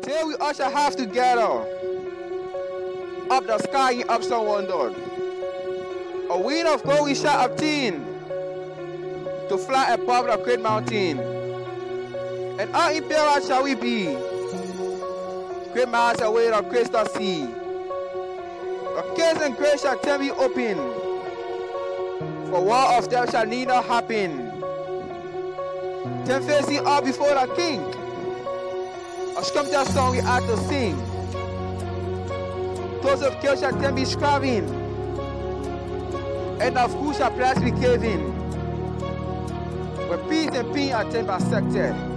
Till we usher have together. Up the sky and up upside wondered. A wind of gold we shall obtain to fly above the great mountain. And our imperial shall we be. Great miles away the crystal sea. The gates and grace shall tell me open. For war of them shall neither happen. Then facing up before the king. A come that song we have to sing. Those of kill shall then be scrubbing. And of who shall price be given. Where peace and pain are then bisected.